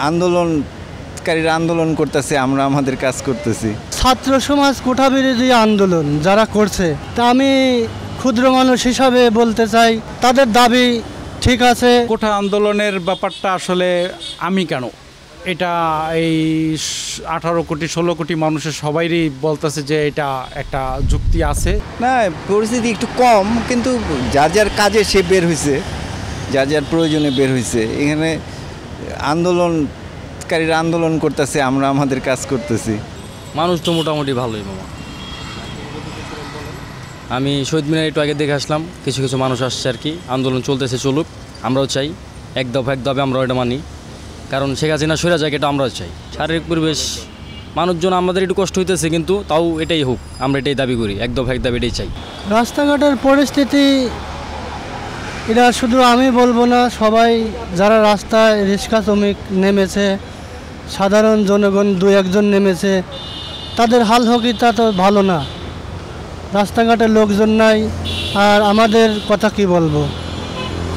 আন্দোলনকারীরা আন্দোলন করতেছে আমরা আমাদের কাজ করতেছি। ছাত্র সমাজ কোঠা বিরোধী আন্দোলন যারা করছে তা আমি ক্ষুদ্র মানুষ হিসাবে বলতে চাই তাদের দাবি ঠিক আছে। কোঠা আন্দোলনের ব্যাপারটা আসলে আমি কেন? এটা এই আঠারো কোটি ষোলো কোটি মানুষের সবাইরই বলতেছে যে এটা একটা যুক্তি আছে। না পরিস্থিতি একটু কম কিন্তু যার যার কাজে সে বের হয়েছে যার যার প্রয়োজনে বের হয়েছে এখানে আন্দোলনকারীরা আন্দোলন করতেছে আমরা আমাদের কাজ করতেছি। মানুষ তো মোটামুটি ভালোই মামা। আমি শহীদ মিনার একটু আগে দেখে আসলাম কিছু কিছু মানুষ আসছে আর কি। আন্দোলন চলতেছে চলুক আমরাও চাই। এক দফা এক দফে আমরাও এটা মানি। কারণ শেখ হাসিনা সরে যায় এটা আমরাও চাই। শারীরিক পরিবেশ মানুষজন আমাদের একটু কষ্ট হইতেছে কিন্তু তাও এটাই হোক আমরা এটাই দাবি করি এক দফা এক দফা এটাই চাই। রাস্তাঘাটের পরিস্থিতি এটা শুধু আমি বলব না, সবাই যারা রাস্তায় রিক্সা শ্রমিক নেমেছে, সাধারণ জনগণ দু একজন নেমেছে, তাদের হাল হকিতা তো ভালো না। রাস্তাঘাটে লোকজন নাই, আর আমাদের কথা কি বলব?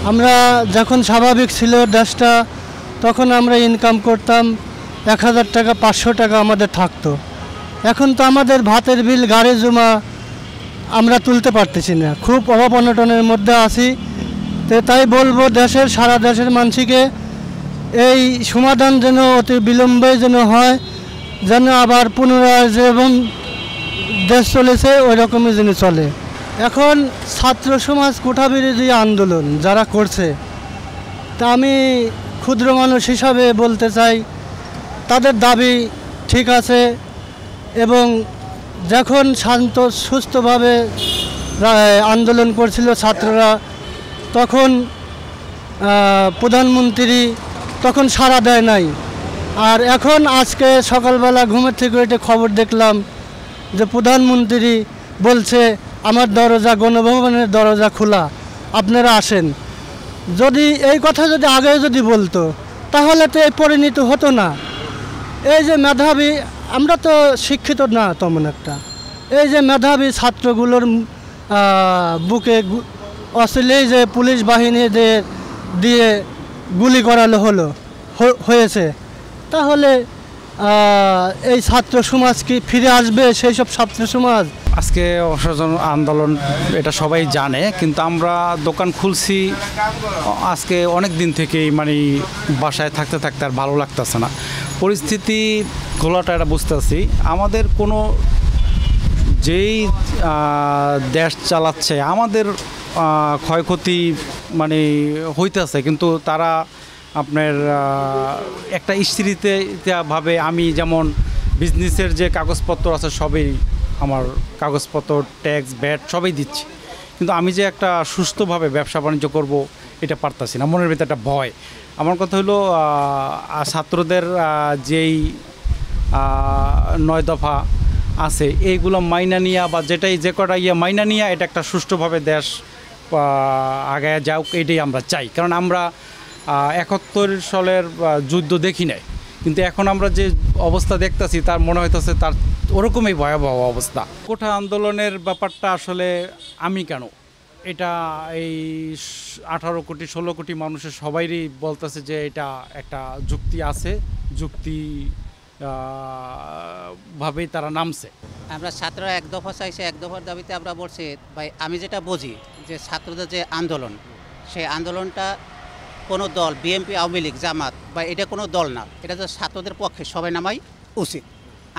আমরা যখন স্বাভাবিক ছিল দেশটা, তখন আমরা ইনকাম করতাম, এক হাজার টাকা, পাঁচশো টাকা আমাদের থাকতো। এখন তো আমাদের ভাতের বিল গাড়ি জমা আমরা তুলতে পারতেছি না। খুব অভাব অনটনের মধ্যে আছি। তো তাই বলব দেশের, সারা দেশের মানুষকে এই সমাধান যেন অতি বিলম্বে যেন হয়, যেন আবার পুনরায় যেমন দেশ চলেছে ওই রকমই যেন চলে। এখন ছাত্র সমাজ কোঠা বিরোধী আন্দোলন যারা করছে, তা আমি ক্ষুদ্র মানুষ হিসাবে বলতে চাই, তাদের দাবি ঠিক আছে এবং যখন শান্ত, সুস্থভাবে আন্দোলন করছিল ছাত্ররা তখন প্রধানমন্ত্রী তখন সাড়া দেয় নাই। আর এখন আজকে সকালবেলা ঘুমের থেকে এটা খবর দেখলাম যে প্রধানমন্ত্রী বলছে, আমার দরজা, গণভবনের দরজা খোলা, আপনারা আসেন। যদি এই কথা যদি আগে যদি বলতো, তাহলে তো এই পরিণতি হতো না। এই যে মেধাবী, আমরা তো শিক্ষিত না, তেমন একটা। এই যে মেধাবী ছাত্রগুলোর বুকে অসলেই যে পুলিশ বাহিনীদের দিয়ে গুলি করানো হলো হয়েছে। তাহলে এই ছাত্র সমাজ কি ফিরে আসবে সেই সব ছাত্র সমাজ? আজকে অসহযোগ আন্দোলন, এটা সবাই জানে, কিন্তু আমরা দোকান খুলছি, আজকে অনেক দিন থেকেই মানে বাসায় থাকতে থাকতে আর ভালো লাগতেছে না। পরিস্থিতি খোলাটা এটা বুঝতেছি। আমাদের কোনো যেই দেশ চালাচ্ছে, আমাদের ক্ষয়ক্ষতি মানে হইতেছে, কিন্তু তারা আপনার একটা স্ত্রীতে ভাবে আমি যেমন বিজনেসের যে কাগজপত্র আছে সবই আমার কাগজপত্র ট্যাক্স ব্যাট সবই দিচ্ছি। কিন্তু আমি যে একটা সুস্থভাবে ব্যবসা বাণিজ্য করব, এটা পারতাছি না, মনের ভিতরে একটা ভয়। আমার কথা হলো ছাত্রদের যেই নয় দফা আছে, এইগুলো মাইনা নিয়া বা যেটাই যে কটা ইয়ে মাইনা নিয়া, এটা একটা সুষ্ঠুভাবে দেশ আগায় যাওক এটাই আমরা চাই। কারণ আমরা একাত্তর সালের যুদ্ধ দেখি নাই। কিন্তু এখন আমরা যে অবস্থা দেখতাছি, তার মনে হইতেছে তার ওরকমই ভয়াবহ অবস্থা। কোঠা আন্দোলনের ব্যাপারটা আসলে আমি কেন? এটা এই আঠারো কোটি, ষোলো কোটি মানুষের সবাইরই বলতেছে যে এটা একটা যুক্তি আছে। যুক্তি ভাবেই তারা নামছে। আমরা ছাত্ররা এক দফা চাইছে, এক দফার দাবিতে আমরা বলছি, ভাই, আমি যেটা বুঝি যে ছাত্রদের যে আন্দোলন, সেই আন্দোলনটা কোনো দল, বিএনপি, আওয়ামী লীগ, জামাত, বা এটা কোনো দল না, এটা তো ছাত্রদের পক্ষে সবাই নামাই উচিত।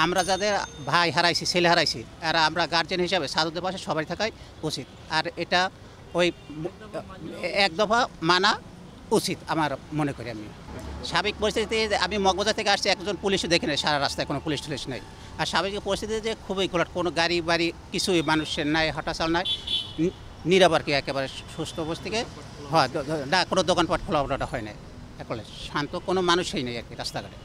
আমরা যাদের ভাই হারাইছি, ছেলে হারাইছি আর আমরা গার্জেন হিসাবে ছাত্রদের পাশে সবাই থাকাই উচিত। আর এটা ওই এক দফা মানা উচিত আমার মনে করি আমি। সাবেক পরিস্থিতিতে আমি মগবাজার থেকে আসছি, একজন পুলিশও দেখে নেই, সারা রাস্তায় কোনো পুলিশ টুলিশ নেই। আর স্বাভাবিক পরিস্থিতিতে যে খুবই ঘোলাট কোনো গাড়ি বাড়ি কিছুই মানুষের নাই, হাঁটাচাল নাই নিরাবার কি একেবারে সুস্থ অবস্থাকে হয়। না, কোনো দোকানপাট খোলা হয় না এখন শান্ত কোনো মানুষই নেই আর কি রাস্তাঘাটে।